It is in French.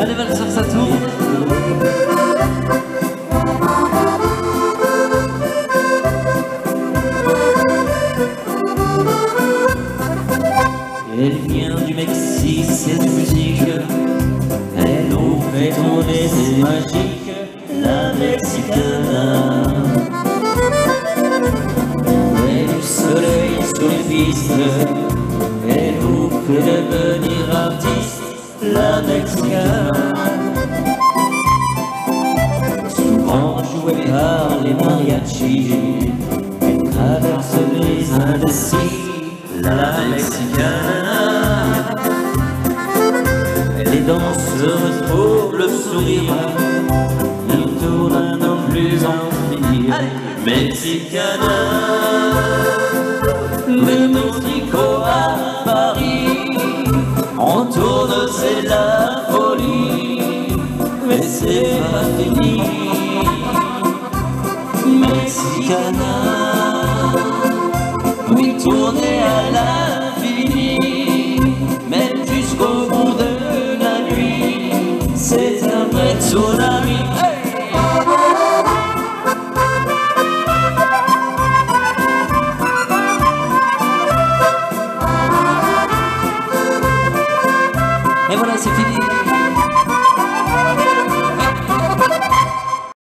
Allez, Valseur, ça tourne. Elle vient du Mexique, c'est du musique. Elle nous fait tourner, c'est magique La Mexicana. Elle du soleil sur les pistes. Elle nous fait devenir artiste. La Mexicana. Les mariachis, elle traverse les indécis, la Mexicaine. Elle est danseuse pour le sourire, il tourne non plus en finir, Mexicana. Le Mexico à Paris, on tourne, c'est la folie, mais c'est pas fini. Mexicana, oui, tourner à l'infini, même jusqu'au bout de la nuit, c'est un vrai tsunami. Et voilà, c'est fini.